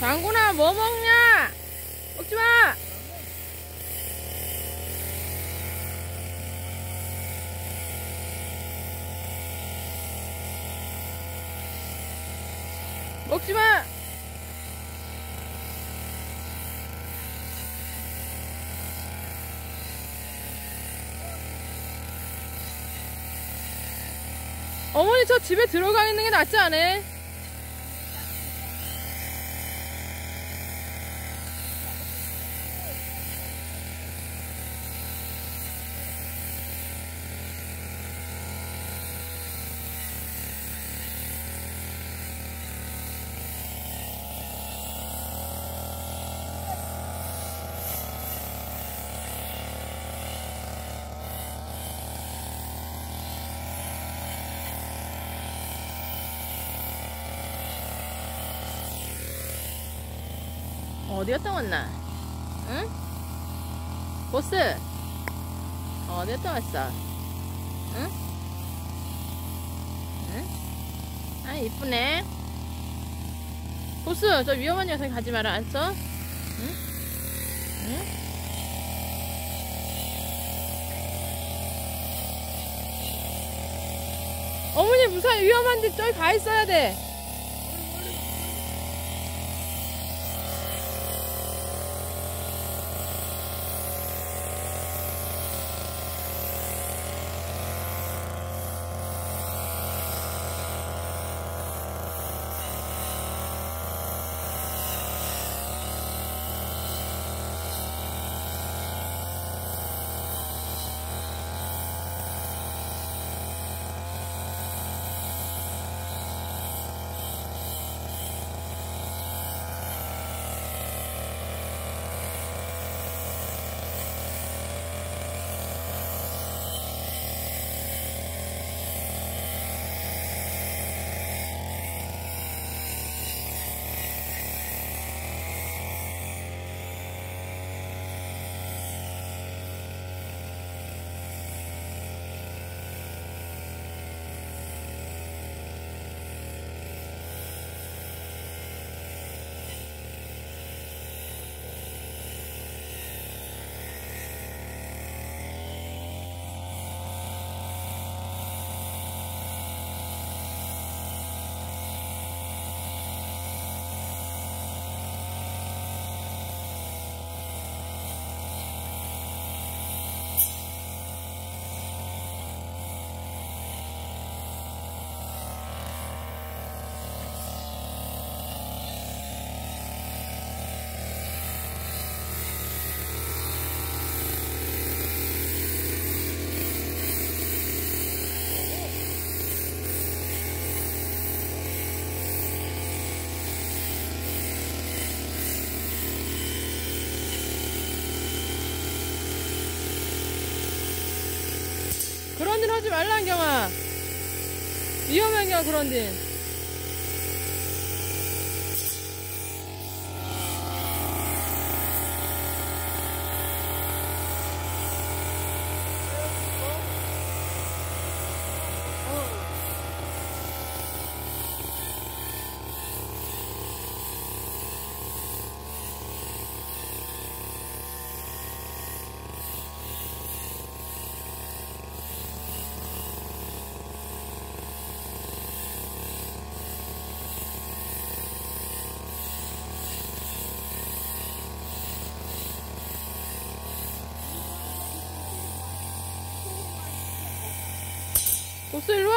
장군아 뭐 먹냐? 먹지 마. 먹지 마. 어머니 저 집에 들어가 있는 게 낫지 않아? 어디 갔다 왔나? 응? 보스? 어디 갔다 왔어? 응? 응? 아, 이쁘네. 보스, 저 위험한 녀석 가지 마라, 알았어? 응? 응? 어머니 무사히 위험한데 저기 가 있어야 돼. 그런 일 하지 말라, 안경아. 위험한 겨, 그런 일. 我岁数